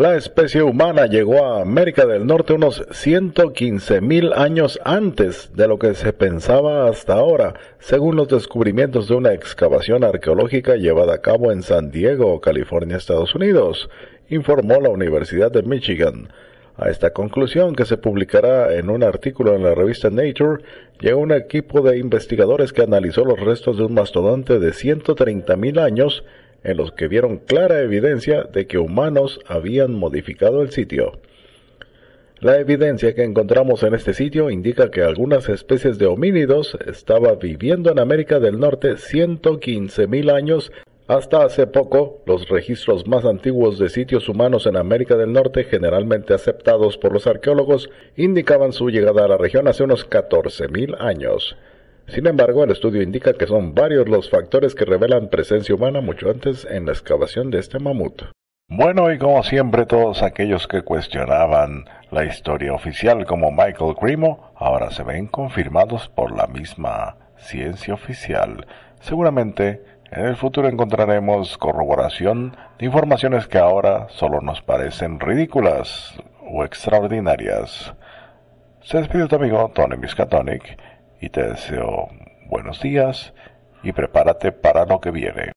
La especie humana llegó a América del Norte unos 115 mil años antes de lo que se pensaba hasta ahora, según los descubrimientos de una excavación arqueológica llevada a cabo en San Diego, California, Estados Unidos, informó la Universidad de Michigan. A esta conclusión, que se publicará en un artículo en la revista Nature, llegó un equipo de investigadores que analizó los restos de un mastodonte de 130 mil años en los que vieron clara evidencia de que humanos habían modificado el sitio. La evidencia que encontramos en este sitio indica que algunas especies de homínidos estaban viviendo en América del Norte 115.000 años hasta hace poco, los registros más antiguos de sitios humanos en América del Norte, generalmente aceptados por los arqueólogos, indicaban su llegada a la región hace unos 14.000 años. Sin embargo, el estudio indica que son varios los factores que revelan presencia humana mucho antes en la excavación de este mamut. Bueno, y como siempre, todos aquellos que cuestionaban la historia oficial como Michael Cremo, ahora se ven confirmados por la misma ciencia oficial. Seguramente en el futuro encontraremos corroboración de informaciones que ahora solo nos parecen ridículas o extraordinarias. Se despide tu amigo Tony Miskatonic y te deseo buenos días y prepárate para lo que viene.